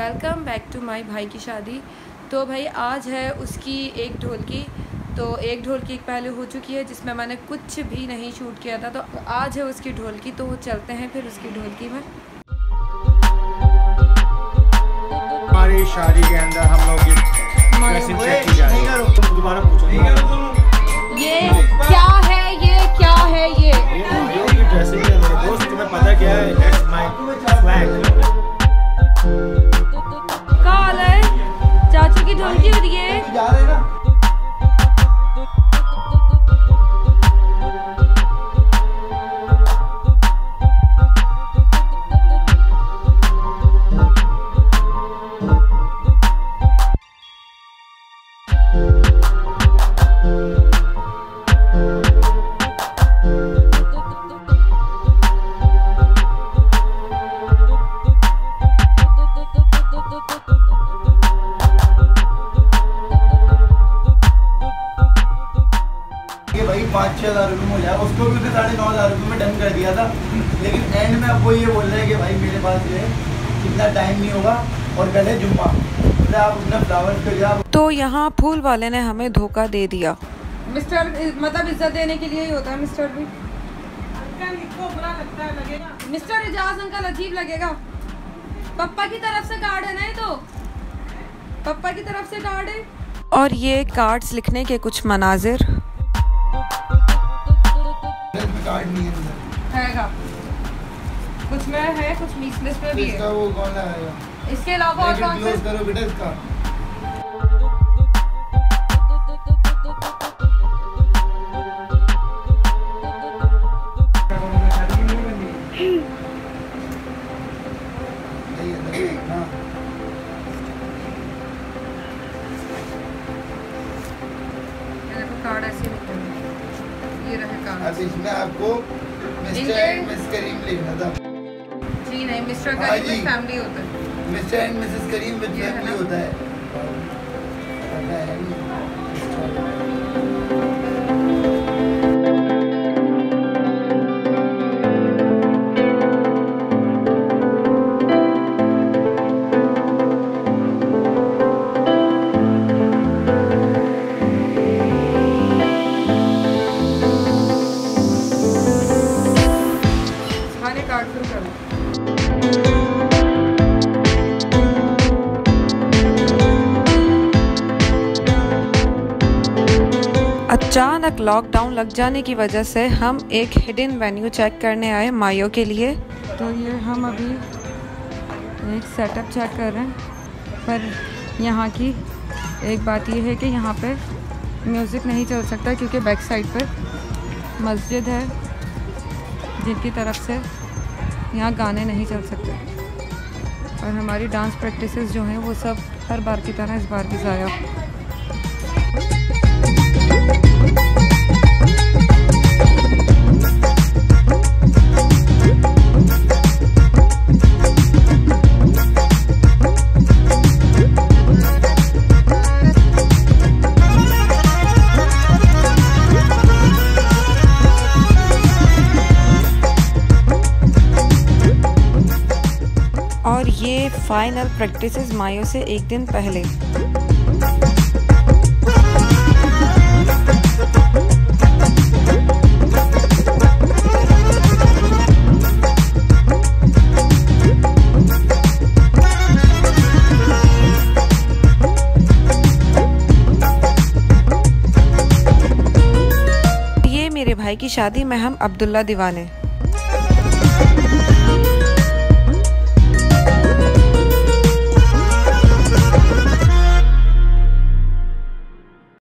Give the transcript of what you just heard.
Welcome back to my भाई की शादी। तो भाई आज है उसकी एक ढोल की। तो एक ढोल की पहले हो चुकी है जिसमें मैंने कुछ भी नहीं शूट किया था। तो आज है उसकी ढोल की तो चलते हैं फिर उसकी ढोल की में। हमारी शादी के अंदर हम लोग है। ये क्या है ये क्या है ये? चाचू हो रही है। जा रहे ना। कि भाई पाँच छः हज़ार रुपये में हो जाएगा उसको भी उसने साढ़े नौ हज़ार रुपये में डन कर दिया था। लेकिन एंड में अब वो ये बोल रहे हैं कि भाई मेरे पास जो है इतना टाइम नहीं होगा और कल है जुम्मा। मतलब आप अपना फ्लावर्स पे जाओ। तो यहाँ फूल वाले ने हमें धोखा दे दिया। मिस्टर मतलब इज़्ज़त देने के लिए ही होता है मिस्टर भी। मिस्टर एजाज अंकल अजीब लगेगा। पप्पा की तरफ़ से कार्ड है ना ये तो? पप्पा की तरफ़ से कार्ड है? और ये कार्ड्स लिखने के कुछ मनाजिर? कार्ड नहीं है अंदर। हैगा कुछ में है कुछ मीसलेस में भी इसका है वो कौन लगाएगा इसके अलावा और कौन से करो बेटा इसका। कार्ड ऐसे अब इसमें आपको मिस्टर एंड मिस करीम लिखना था जी नहीं मिस्टर का जी। फैमिली होता है mister and missus Karim with family? होता है अचानक लॉकडाउन लग जाने की वजह से हम एक हिडन वेन्यू चेक करने आए मायो के लिए। तो ये हम अभी एक सेटअप चेक कर रहे हैं, पर यहाँ की एक बात ये है कि यहाँ पे म्यूज़िक नहीं चल सकता क्योंकि बैक साइड पर मस्जिद है, जिनकी तरफ़ से यहाँ गाने नहीं चल सकते। और हमारी डांस प्रैक्टिसेस जो हैं, वो सब हर बार की तरह इस बार भी ज़ाया। फाइनल प्रैक्टिसेस मायो से एक दिन पहले। ये मेरे भाई की शादी में हम अब्दुल्ला दीवाने।